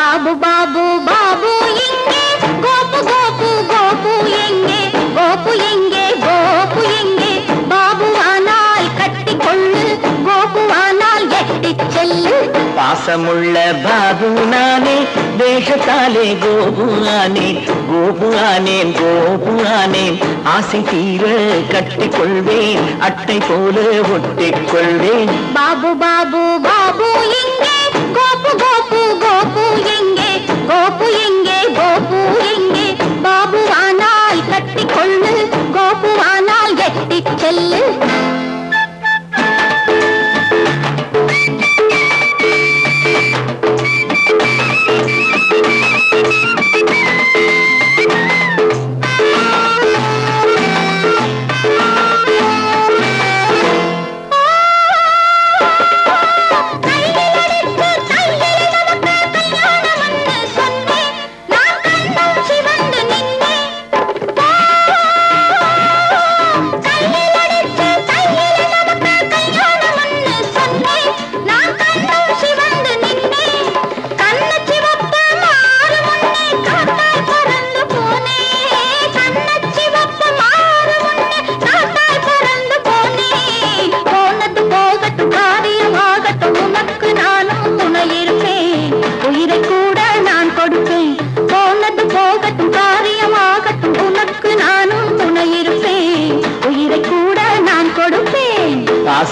பாபு பாபு பாபு எங்கே? கோபு கோபு கோபு எங்கே? கோபு எங்கே? கோபு எங்கே? பாபுவானால் கட்டி கொள்ளு கோபுவானால் எட்டி செல்லு. பாசமுள்ள பாபு நானே வேஷத்தாலே கோபு ஆனேன் கோபு ஆனேன் கோபு ஆனேன் ஆசை தீர கட்டிக் கொள்வேன் அட்டை போல ஒட்டிக் கொள்வேன் பாபு பாபு பாபு எங்கே? கோபு கோபு கோபு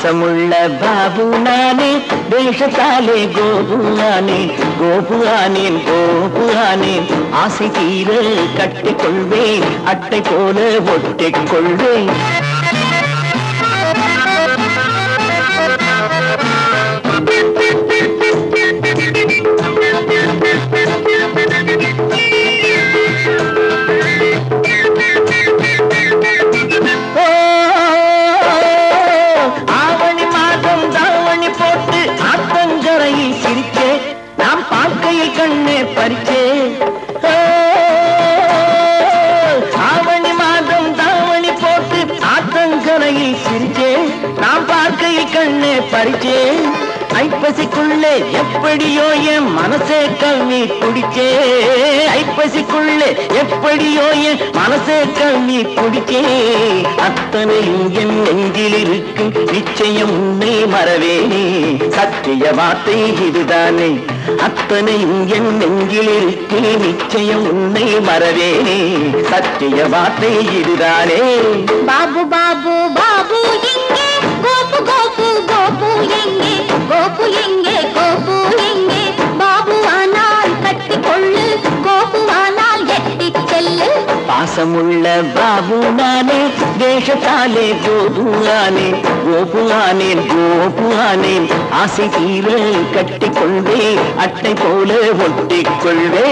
பாசமுள்ள பாபு நானே தேசத்தாலே கோபு ஆனேன் கோபு ஆனேன் கோபு ஆனேன் ஆசை தீர கட்டிக்கொள்வேன் அட்டை போல ஒட்டிக்கொள்வேன். நாம் கண்ணே பறிச்சே. ஓ, ஆவணி மாதம் தாவணி போட்டு ஆத்தங்கரையில் சிரிச்சே. நாம் பார்க்கையில் கண்ணே பறிச்சே. ஐப்பசிக்குள்ளே எப்படியோ என் மனசே கல்வி குடிச்சே. ஐப்பசிக்குள்ளே எப்படியோ என் மனசே கல்வி குடிச்சே. அத்தனையும் என் நெஞ்சில் இருக்கு நிச்சயம் உன்னை மறவேனே சத்திய வார்த்தை இதுதானே. அத்தனையும் என் நெஞ்சில் இருக்கே. நிச்சயம் உன்னை மறவேனே சத்திய வார்த்தை இதுதானே. பாசமுள்ள பாபு நானே தேசத்தாலே கோபு ஆனேன் கோபு ஆசை தீர கட்டிக்கொள்வே அட்டை போல ஒட்டிக்கொள்வே